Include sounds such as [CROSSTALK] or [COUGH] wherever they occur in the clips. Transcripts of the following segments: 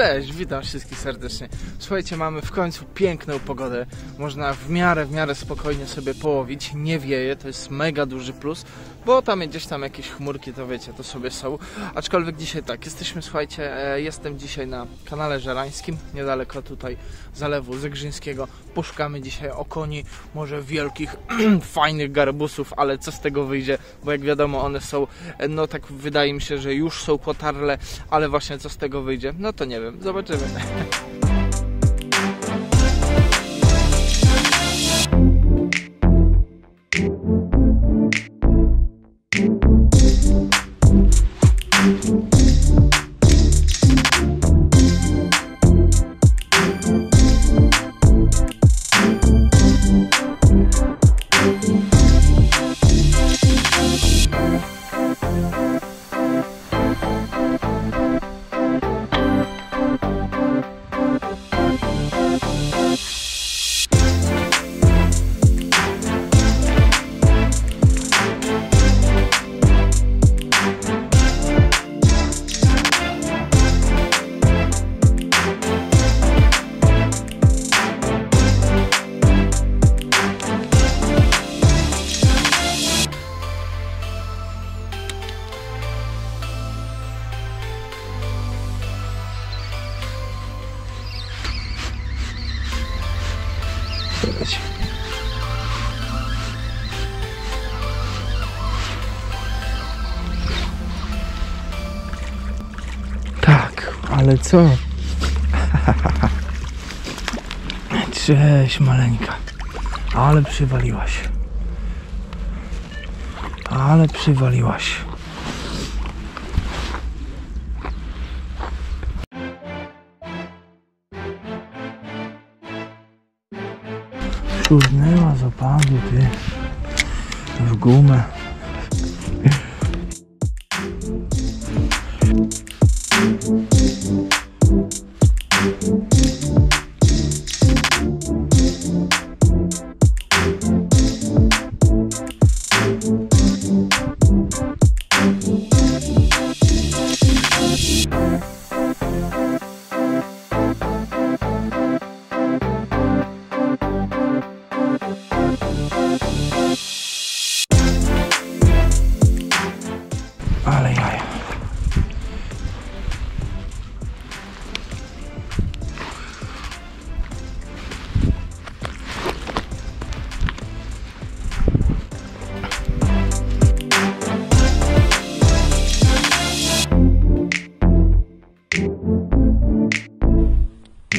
Cześć, witam wszystkich serdecznie. Słuchajcie, mamy w końcu piękną pogodę. Można w miarę, w miarę spokojnie sobie połowić. Nie wieje, to jest mega duży plus, bo tam gdzieś tam jakieś chmurki, to wiecie, to sobie są. Aczkolwiek dzisiaj tak, jesteśmy, słuchajcie, e, jestem dzisiaj na kanale żerańskim, niedaleko tutaj zalewu Zegrzyńskiego. Poszukamy dzisiaj okoni, może wielkich, [CLEARS THROAT] fajnych garbusów, ale co z tego wyjdzie, bo jak wiadomo, one są, e, no tak wydaje mi się, że już są potarle, ale właśnie co z tego wyjdzie, no to nie wiem, zobaczymy. Co? [LAUGHS] Cześć, maleńka. Ale przywaliłaś. Ale przywaliłaś. Czuznęła z opadu, ty. W gumę. No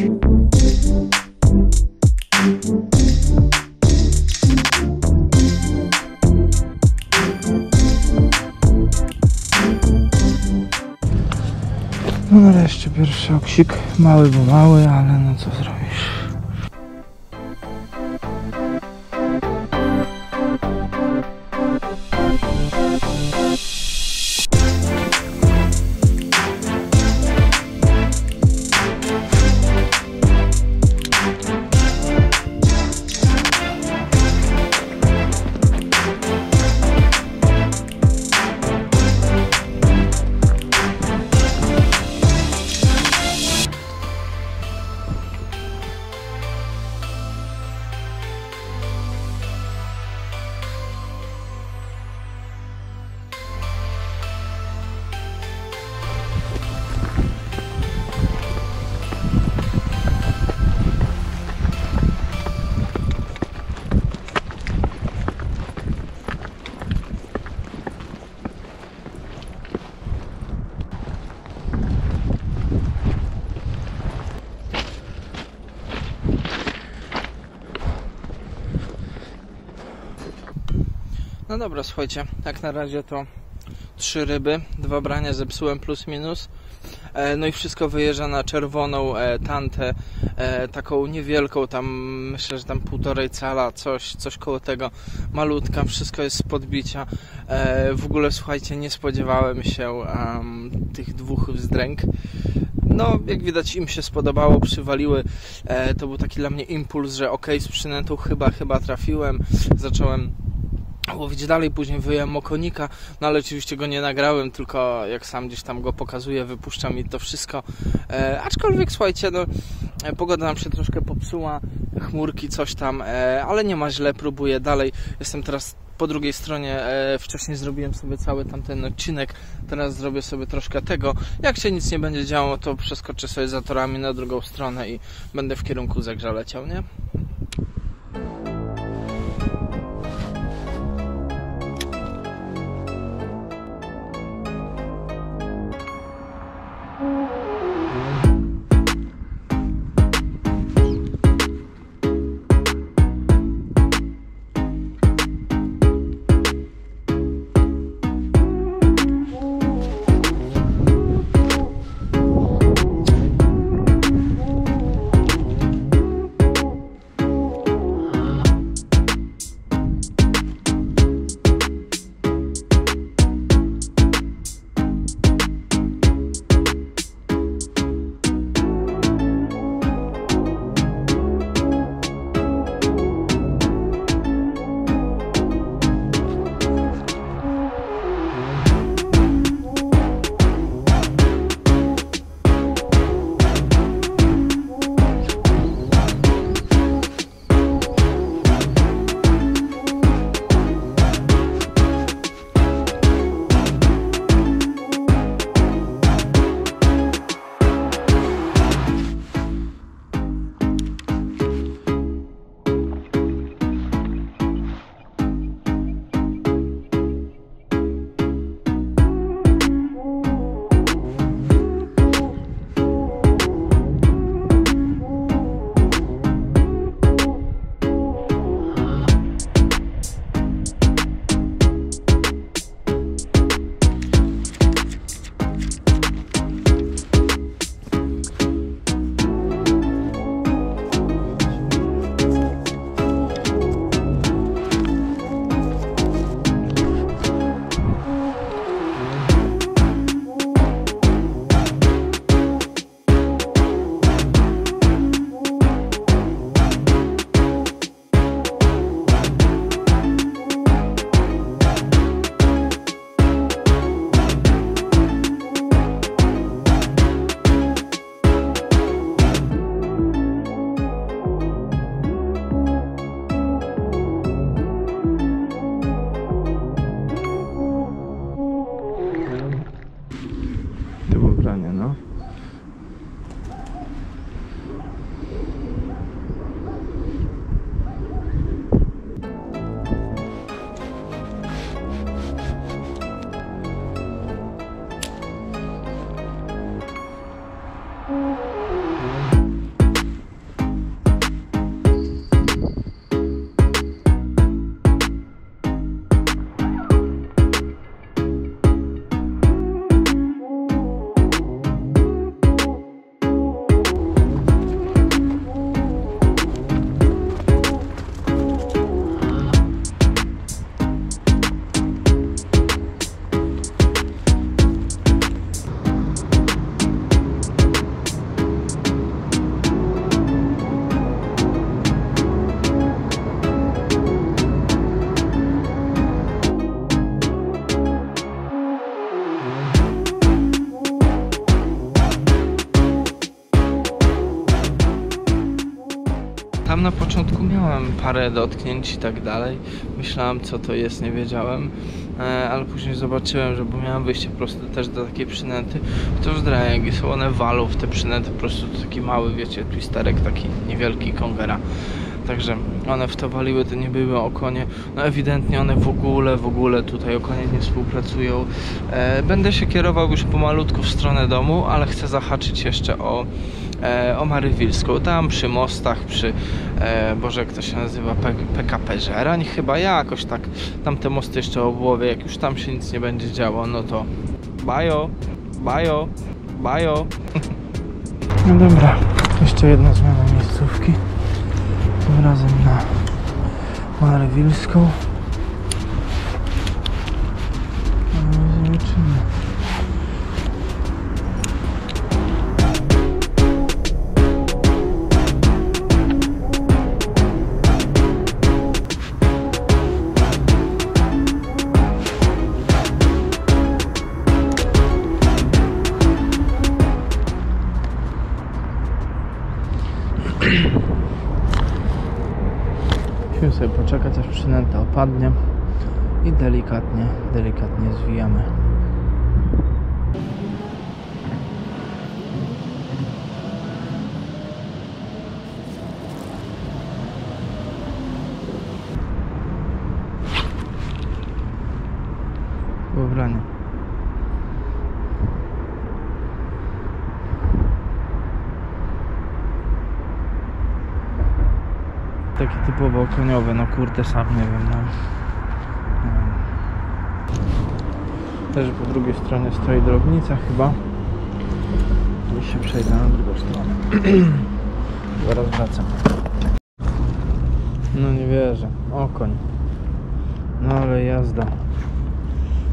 nareszcie pierwszy oksik. Mały, bo mały, ale no co zrobisz? No dobra, słuchajcie, jak na razie to trzy ryby, dwa brania zepsułem plus minus. E, No i wszystko wyjeżdża na czerwoną e, tantę, e, taką niewielką, tam myślę, że tam półtorej cala, coś, coś koło tego, malutka, wszystko jest z podbicia. W ogóle słuchajcie, nie spodziewałem się em, tych dwóch wzdręk. No, jak widać im się spodobało, przywaliły. To był taki dla mnie impuls, że ok, z przynętą chyba, chyba trafiłem. Zacząłem łowić dalej, później wyjąłem mokonika, no ale oczywiście go nie nagrałem, tylko jak sam gdzieś tam go pokazuję, wypuszczam i to wszystko. E, aczkolwiek słuchajcie, no e, pogoda nam się troszkę popsuła, chmurki, coś tam, e, ale nie ma źle, próbuję dalej. Jestem teraz po drugiej stronie, e, wcześniej zrobiłem sobie cały tamten odcinek, teraz zrobię sobie troszkę tego. Jak się nic nie będzie działo, to przeskoczę sobie za torami na drugą stronę i będę w kierunku Zegrza leciał, nie? Tam na początku miałem parę dotknięć i tak dalej. Myślałem co to jest, nie wiedziałem. E, ale później zobaczyłem, że bo miałem wyjście po prostu też do takiej przynęty. To zdrajek są one walą w te przynęty, po prostu taki mały, wiecie, twisterek, taki niewielki kongera. Także one w to waliły, to nie były okonie. No ewidentnie one w ogóle, w ogóle tutaj okonie nie współpracują. E, będę się kierował już pomalutku w stronę domu, ale chcę zahaczyć jeszcze o, e, o Marywilską. Tam przy mostach, przy, e, Boże, jak to się nazywa, P PKP Żerań chyba, jakoś tak. Tam te mosty jeszcze obłowię, jak już tam się nic nie będzie działo, no to bajo, bajo, bajo. [LAUGHS] No dobra, jeszcze jedna zmiana miejscówki. Tym razem na Marywilską. [CLEARS THROAT] Musimy sobie poczekać aż przynęta opadnie i delikatnie, delikatnie zwijamy. Taki typowo koniowy, no kurde sam nie wiem, no. Wiem. Też po drugiej stronie stoi drobnica chyba. I się przejdę na drugą stronę. [CLEARS THROAT] Zaraz wracam. No nie wierzę. O koń. No ale jazda.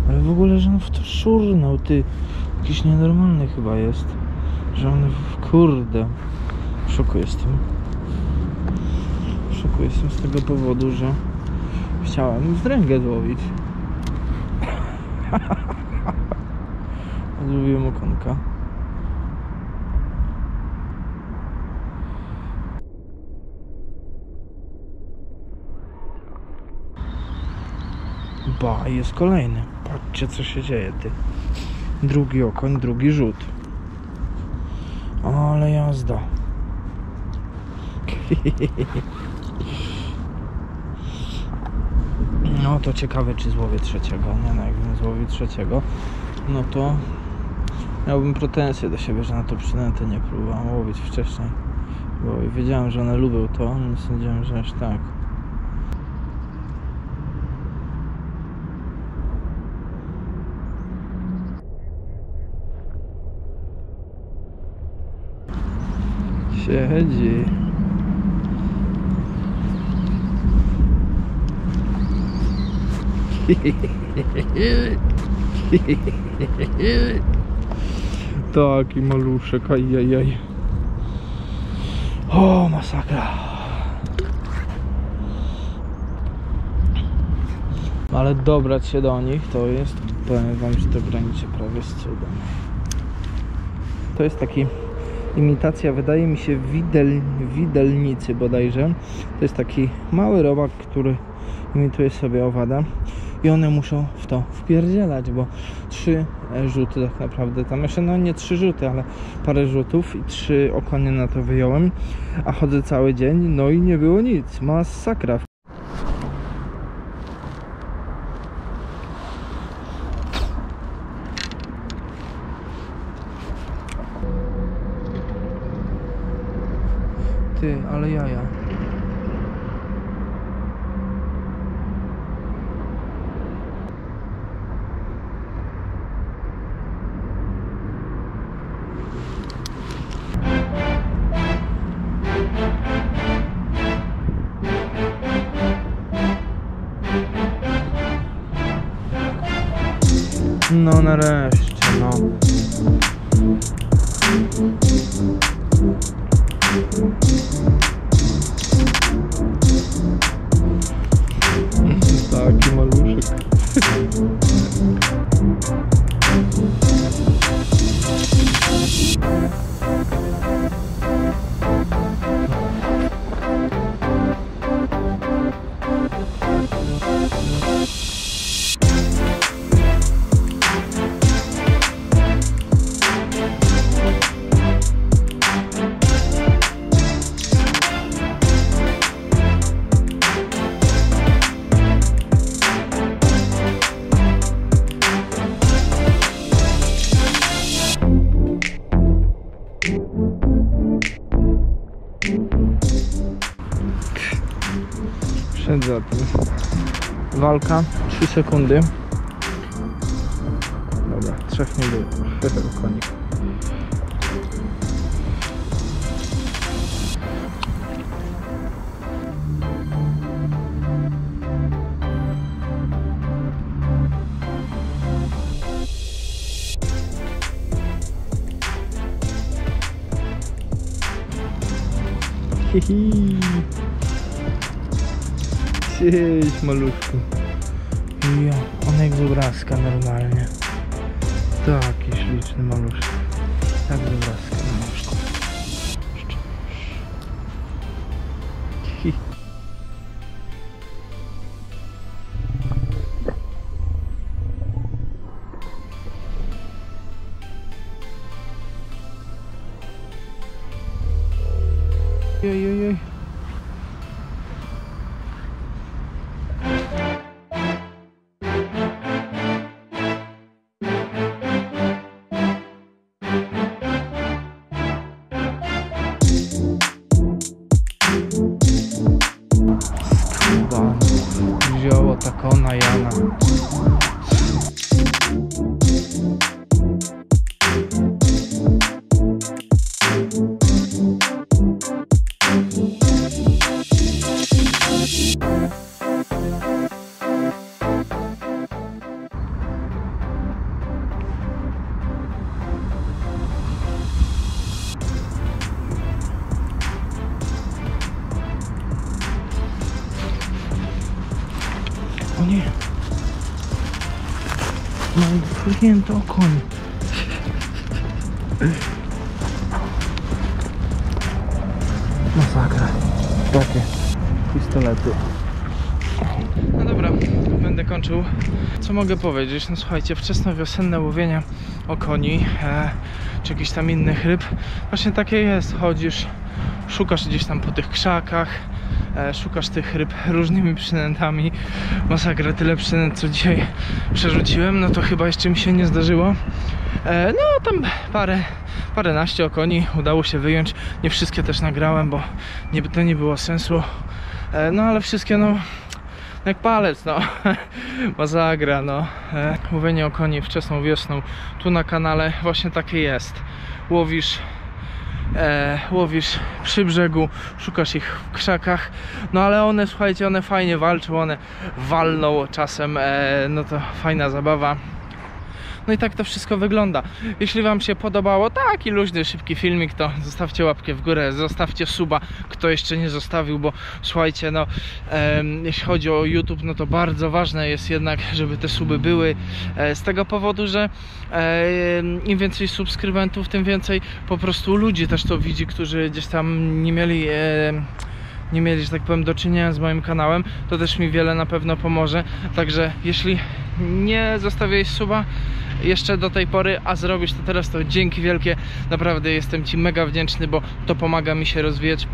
Ale w ogóle, że on w to szurnął, ty. Jakiś nienormalny chyba jest. Że on, w- kurde. W szoku jestem. Szoku jestem z tego powodu, że chciałem zdręgę złowić. Złowiłem okonka. Ba, jest kolejny. Patrzcie co się dzieje, ty. Drugi okoń, drugi rzut. Ale jazda. [LAUGHS] No to ciekawe czy złowię trzeciego. Nie no, jakbym złowił trzeciego, no to miałbym pretensje do siebie, że na to przynętę nie próbowałem łowić wcześniej. Bo wiedziałem, że one lubią to, nie sądziłem, że aż tak. Siedzi. [LAUGHS] Taki maluszek, ajajaj. O, masakra. Ale dobrać się do nich to jest, powiem wam, że to graniczy prawie z cudem. To jest taki imitacja, wydaje mi się, widel, widelnicy bodajże. To jest taki mały robak, który imituje sobie owada i one muszą w to wpierdzielać, bo trzy e, rzuty tak naprawdę, tam jeszcze no nie trzy rzuty, ale parę rzutów i trzy okonie na to wyjąłem, a chodzę cały dzień, no i nie było nic, masakra. Ty, ale jaja. No nareszcie, no. Walka, 3 sekundy. Dobra, trzech nie było. [LAUGHS] Konik. Hihi. Syjdź maluszku. Jo, onek z obrazka normalnie. Taki śliczny maluszek. Tak z obrazka maluszku. Ojojoj. Mam wpłynięte okonie. Masakra. Takie pistolety. No dobra, będę kończył. Co mogę powiedzieć? No słuchajcie, wczesnowiosenne łowienie okoni, e, czy jakichś tam innych ryb. Właśnie takie jest. Chodzisz, szukasz gdzieś tam po tych krzakach, szukasz tych ryb różnymi przynętami. Masakra, tyle przynęt, co dzisiaj przerzuciłem, no to chyba jeszcze mi się nie zdarzyło. E, no tam parę, paręnaście okoni udało się wyjąć. Nie wszystkie też nagrałem, bo nie, to nie było sensu. E, no ale wszystkie no jak palec, no. [LAUGHS] Masakra, no. E, łowienie o koni wczesną wiosną tu na kanale właśnie takie jest. Łowisz e, łowisz przy brzegu, szukasz ich w krzakach, no ale one, słuchajcie, one fajnie walczą, one walną czasem, e, no to fajna zabawa. No i tak to wszystko wygląda. Jeśli Wam się podobało taki luźny, szybki filmik, to zostawcie łapkę w górę, zostawcie suba, kto jeszcze nie zostawił, bo słuchajcie, no jeśli chodzi o YouTube, no to bardzo ważne jest jednak, żeby te suby były, e, z tego powodu, że e, im więcej subskrybentów, tym więcej po prostu ludzi też to widzi, którzy gdzieś tam nie mieli... E, nie mieli, że tak powiem, do czynienia z moim kanałem, to też mi wiele na pewno pomoże. Także jeśli nie zostawiłeś suba jeszcze do tej pory, a zrobisz to teraz, to dzięki wielkie. Naprawdę jestem Ci mega wdzięczny, bo to pomaga mi się rozwijać,